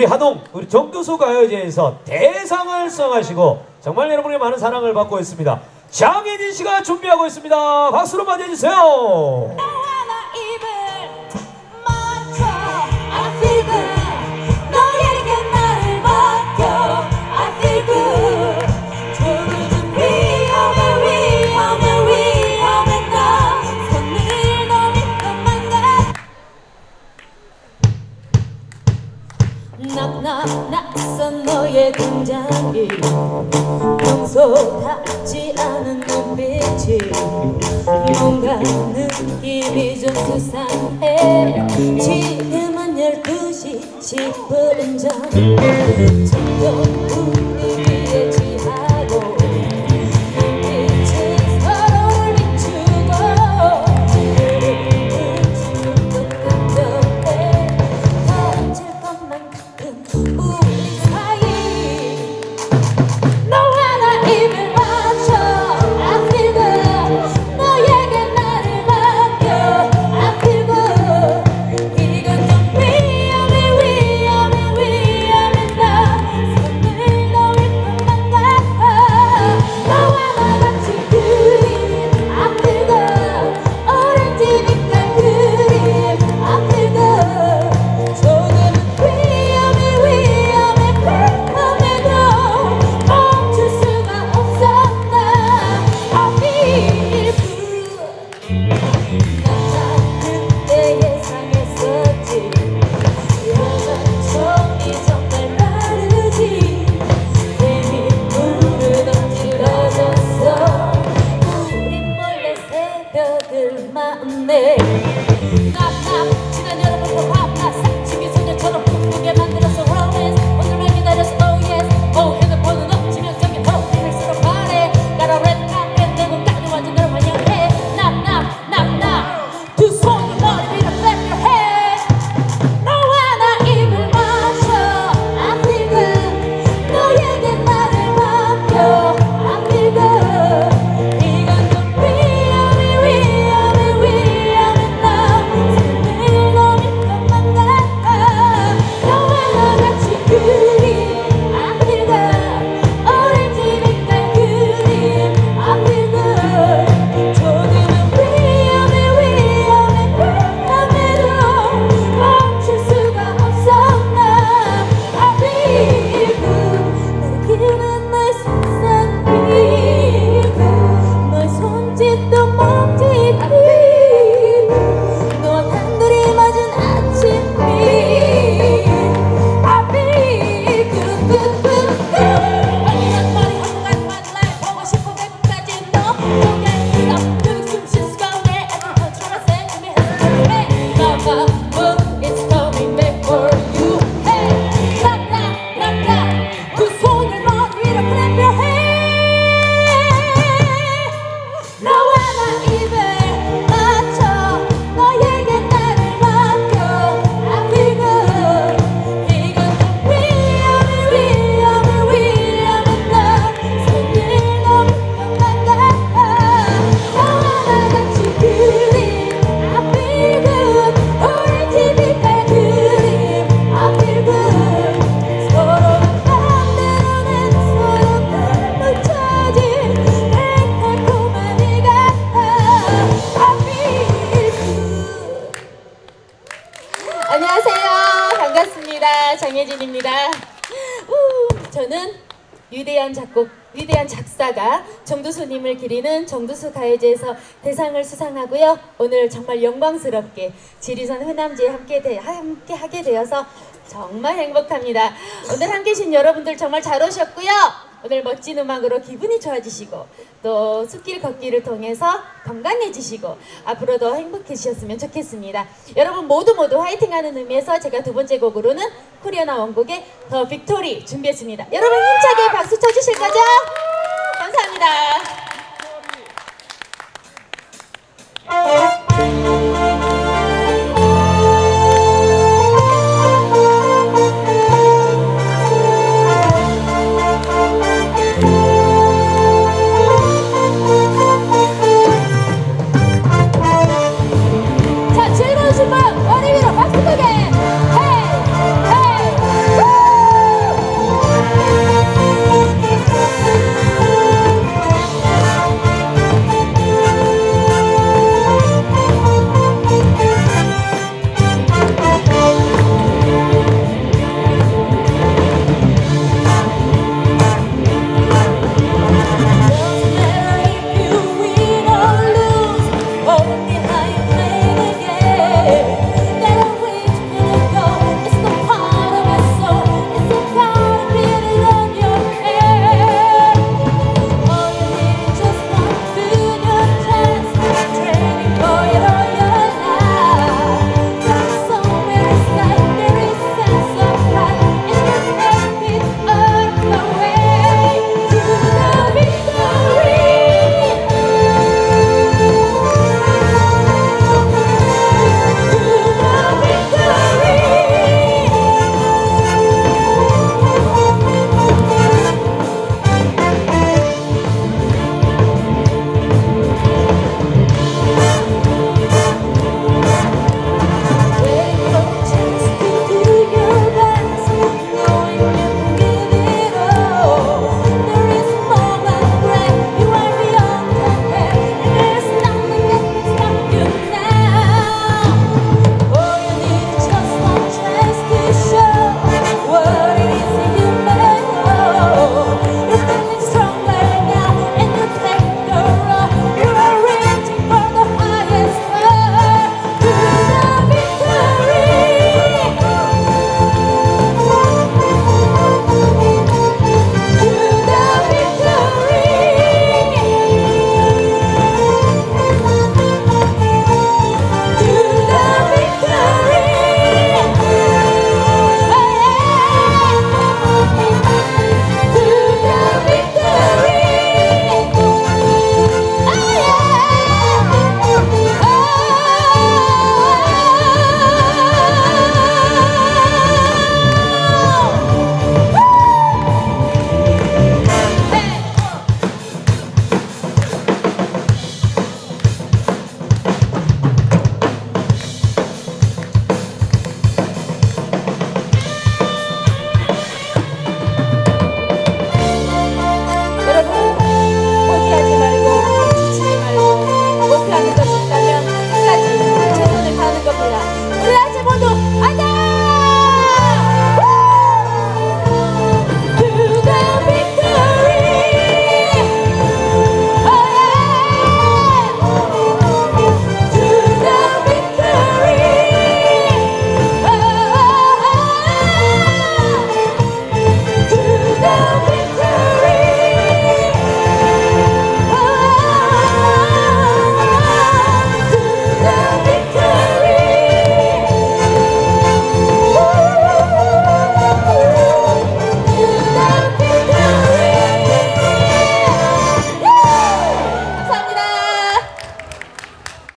우리 하동 우리 정두수 가요제에서 대상을 수상하시고 정말 여러분의 많은 사랑을 받고 있습니다. 장혜진 씨가 준비하고 있습니다. 박수로 맞이해주세요. 너의 등장이 평소답지 않은 눈빛이 뭔가 느낌이 좀 수상해 지금은 12시 10분 전 name. 안녕하세요. 반갑습니다. 정혜진입니다. 우, 저는 위대한 작곡, 위대한 작사가 정두수님을 기리는 정두수 가요제에서 대상을 수상하고요. 오늘 정말 영광스럽게 지리산 회남지에 함께, 되, 함께 하게 되어서 정말 행복합니다. 오늘 함께 계신 여러분들 정말 잘 오셨고요. 오늘 멋진 음악으로 기분이 좋아지시고 또 숲길 걷기를 통해서 건강해지시고 앞으로도 행복해지셨으면 좋겠습니다. 여러분 모두 모두 화이팅하는 의미에서 제가 두 번째 곡으로는 코리아나 원곡의 The Victory 준비했습니다. 여러분 힘차게 박수 쳐주실 거죠? 감사합니다. 네.